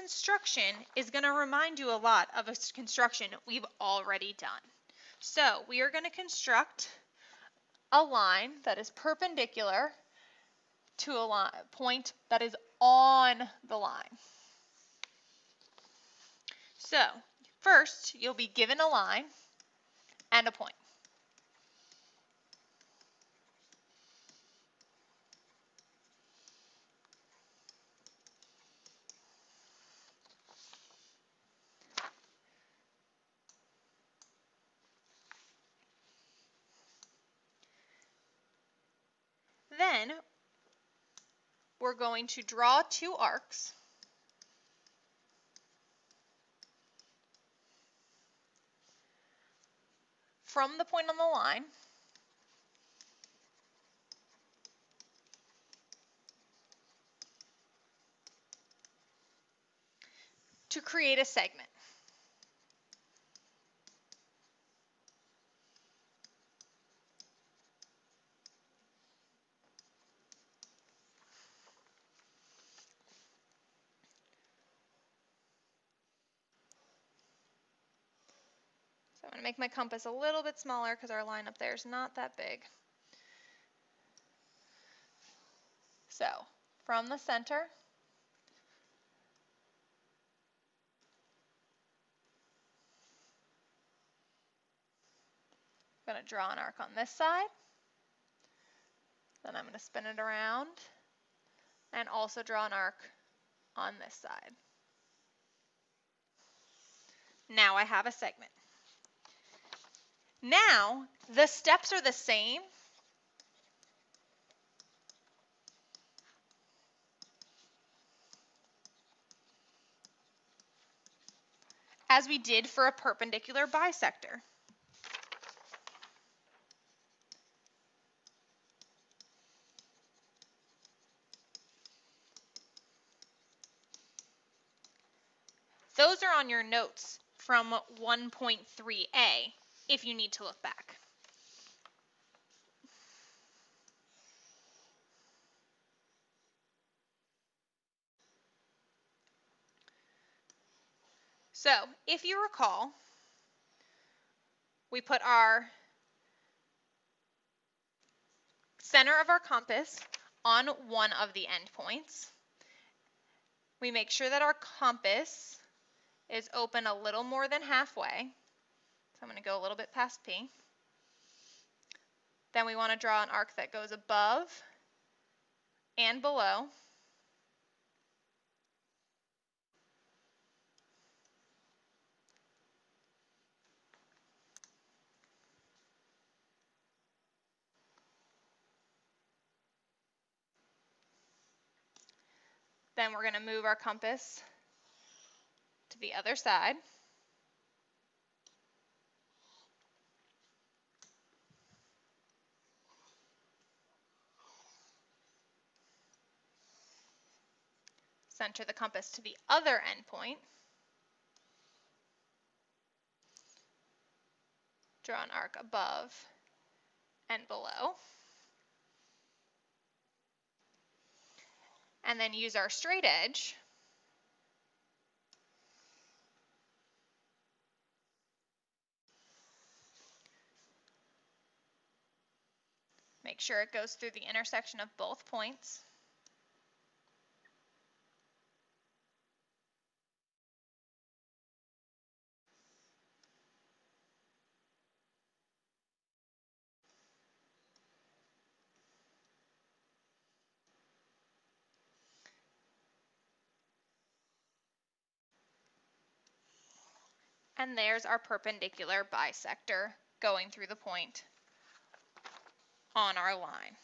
construction is going to remind you a lot of a construction we've already done. So we are going to construct a line that is perpendicular to a line, point that is on the line. So first, you'll be given a line and a point. Then we're going to draw two arcs. From the point on the line. To create a segment. I'm going to make my compass a little bit smaller because our line up there is not that big. So from the center, I'm going to draw an arc on this side. Then I'm going to spin it around and also draw an arc on this side. Now I have a segment. Now, the steps are the same. as we did for a perpendicular bisector. Those are on your notes from 1.3a if you need to look back. So if you recall, we put our center of our compass on one of the endpoints. We make sure that our compass is open a little more than halfway. So I'm going to go a little bit past P. Then we want to draw an arc that goes above and below. Then we're going to move our compass to the other side. Center the compass to the other endpoint. Draw an arc above and below. And then use our straight edge Make sure it goes through the intersection of both points. And there's our perpendicular bisector going through the point on our line.